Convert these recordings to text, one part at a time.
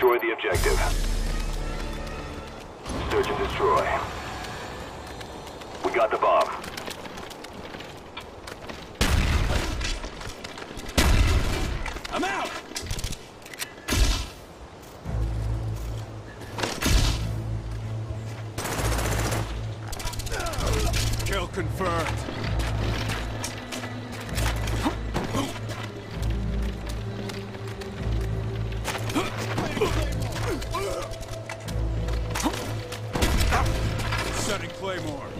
Destroy the objective. Search and destroy. We got the bomb. I'm out! Kill confirmed. Setting Claymore.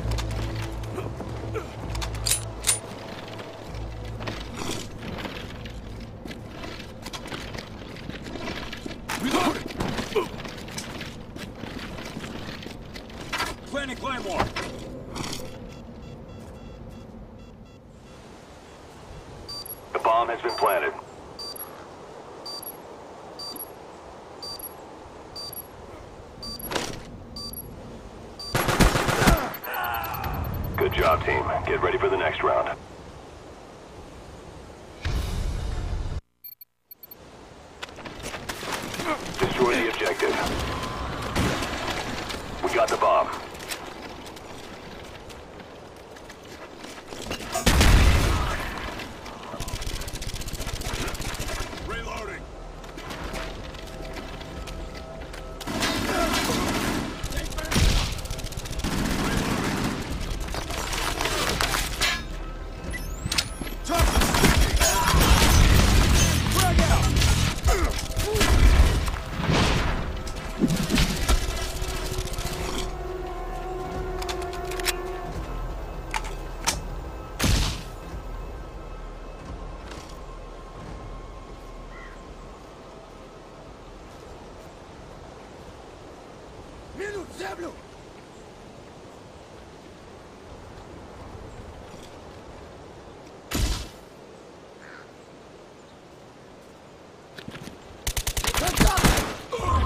Claymore! The bomb has been planted. Good job, team. Get ready for the next round. Destroy the objective. We got the bomb.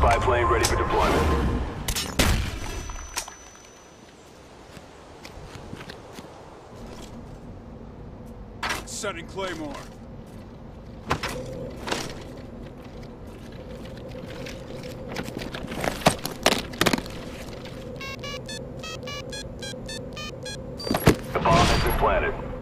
Spy plane ready for deployment. Setting Claymore. The bomb has been planted.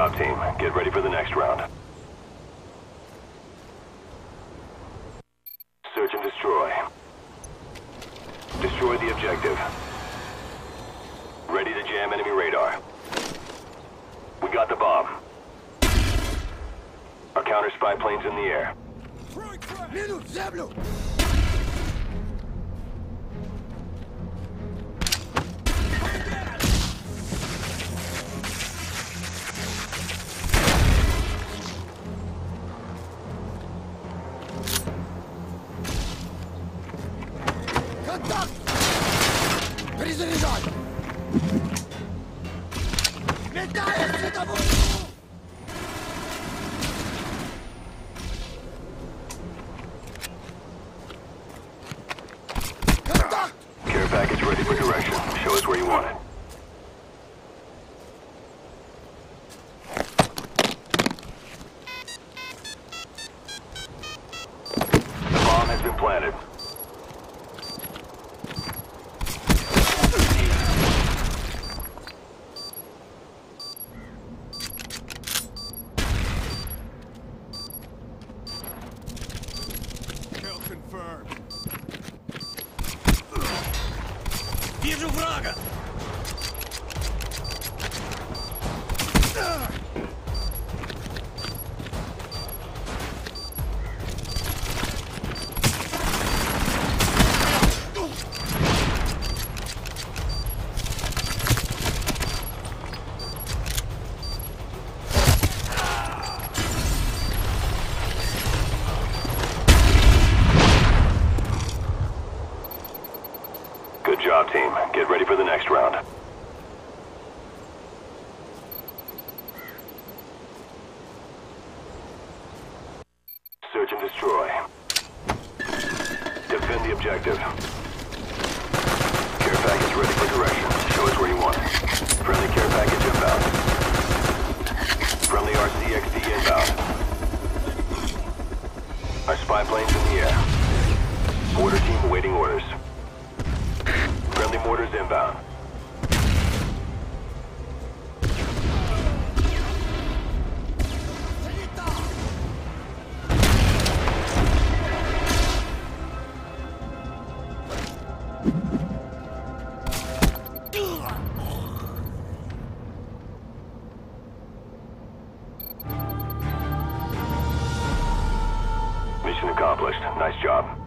Job, team. Get ready for the next round. Search and destroy. Destroy the objective. Ready to jam enemy radar. We got the bomb. Our counter spy plane's in the air. Throwing frag! Минут землю! Контакт! Перезаряжай! Метаю световую! Контакт! Care package ready for direction. Show us where you want it. confirmed. Вижу врага! Search and destroy. Defend the objective. Care package ready for direction. Show us where you want. Friendly care package inbound. Friendly RCXD inbound. Our spy plane's in the air. Mortar team awaiting orders. Friendly mortars inbound. Mission accomplished. Nice job.